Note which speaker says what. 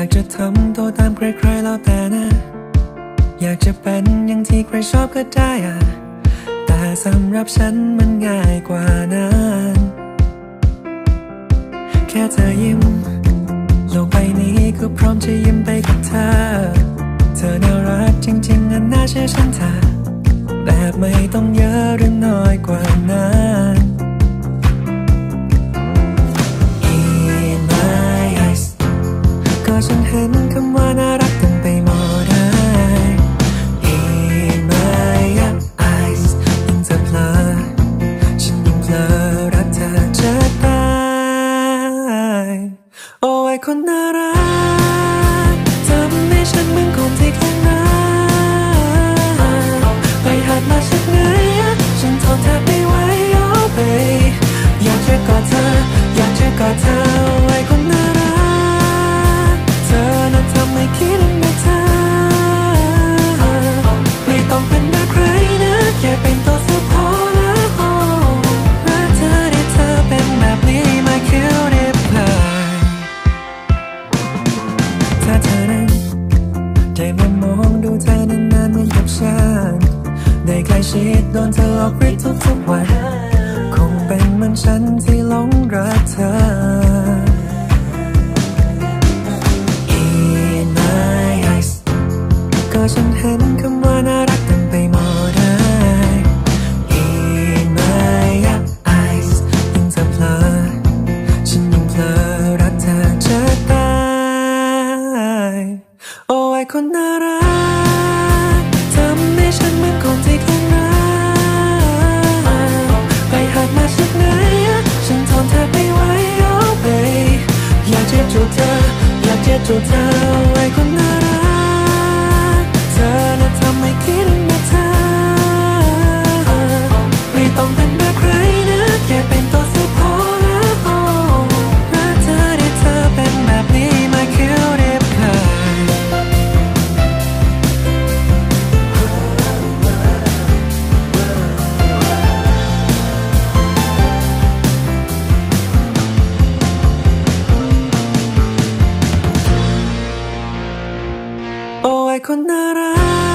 Speaker 1: อยากจะทำตัวตามใครๆแล้วแต่นะ อยากจะเป็นอย่างที่ใครชอบก็ได้อะแต่สำหรับฉันมันง่ายกว่านั้น แค่เธอยิ้ม โลกใบนี้ก็พร้อมจะยิ้มไปกับเธอ เธอน่ารักจริงๆอันน่าเชื่อฉันเธอแบบไม่ต้องเยอะหรือน้อยกว่า ฉันเห็นคำว่าน่ารักเต็มไปหมดเลย In my eyes ยิ่งเธอเพลอฉันยิ่งเพลอรักเธอจะตาย โอ้ยคนน่ารัก องดูเธอนานๆเหมือนกับฉันได้ใกล้ชิดโดนเธอออกฤทธิ์ทุกๆวัน คงเป็นเหมือนฉันที่หลงรักเธอ In my eyes ก็ฉันเห็น คนน่ารักทำให้ฉันเหมือนคนที่คลั่งรักไปหาดมาจากไหนฉันทนแทบไม่ไหว oh babe อยากจะจูบเธอ อยากจะจูบเธอโอ้คนน่ารักเธอน่ะทำให้คิดมาเธอไม่ต้องเป็น 달콤 날아.